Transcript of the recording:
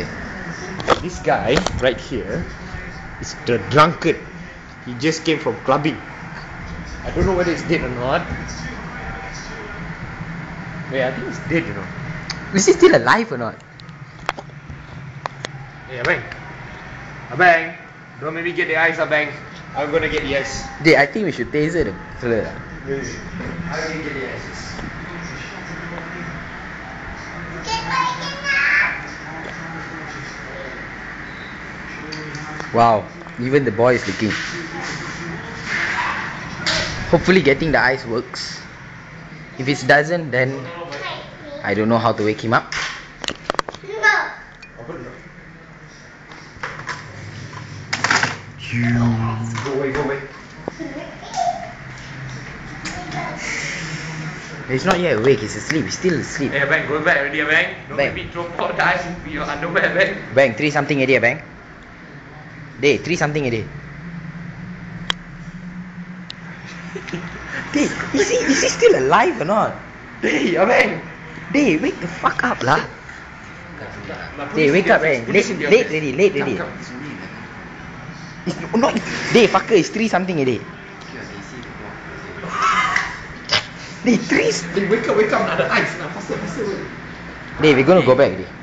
okay. This guy right here is the drunkard. He just came from clubbing. I don't know whether he's dead or not. Wait, I think he's dead, you know. Is he still alive or not? Hey, Abang. Abang. Don't make me get the ice, Abang. I'm gonna get the ice. Dey, I think we should taser the fella. lah. I'm gonna get the ice. Wow, even the boy is looking. Hopefully getting the ice works. If it doesn't, then I don't know how to wake him up. Go away, go away. He's not yet awake, he's asleep, he's still asleep. Abang, going back already, Abang. Don't Bang. make me throw into your underwear, Abang. Bang, three something already, bang. Dey, three something already. Dey, is he, is he still alive or not? Hey, Abang. Dey, wake the fuck up lah. Dey, wake up, bang. Late, late already, late already. It's not, dey, fucker, it's three something already. Dey, three. Hey, wake up, wake up, nak ada ice. Nak faster, faster. Dey, we're gonna go back already.